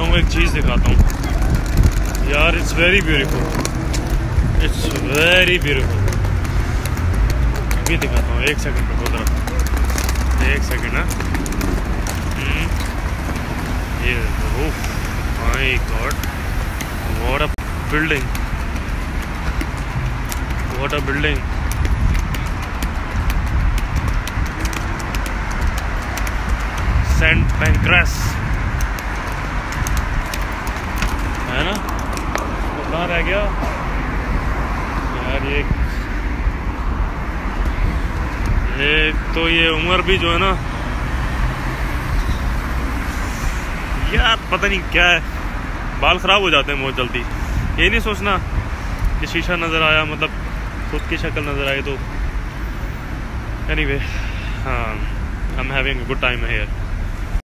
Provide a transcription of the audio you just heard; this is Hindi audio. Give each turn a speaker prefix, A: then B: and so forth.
A: हूँ एक चीज़ दिखाता हूँ। यार it's very beautiful it's very beautiful अभी दिखाता हूँ एक सेकंड रुको ज़रा। एक सेकंड ना हम्म, ये my God what a building what a building Saint Pancras है ना वो कहाँ रह गया। यार ये एक तो ये उम्र भी जो है ना यार पता नहीं क्या है। बाल ख़राब हो जाते हैं बहुत जल्दी। ये नहीं सोचना कि शीशा नज़र आया मतलब खुद की शक्ल नज़र आई तो। एनी वे हाँ I am having good time here